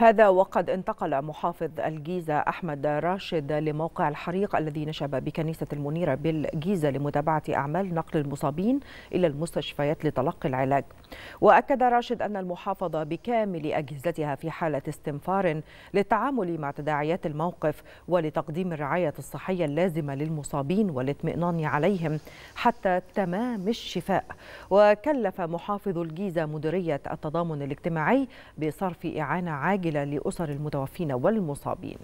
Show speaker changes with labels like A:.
A: هذا وقد انتقل محافظ الجيزة أحمد راشد لموقع الحريق الذي نشب بكنيسة المنيرة بالجيزة لمتابعة أعمال نقل المصابين إلى المستشفيات لتلقي العلاج. وأكد راشد أن المحافظة بكامل أجهزتها في حالة استنفار للتعامل مع تداعيات الموقف ولتقديم الرعاية الصحية اللازمة للمصابين والاطمئنان عليهم حتى تمام الشفاء. وكلف محافظ الجيزة مديرية التضامن الاجتماعي بصرف إعانة عاجلة العاجلة لأسر المتوفين والمصابين.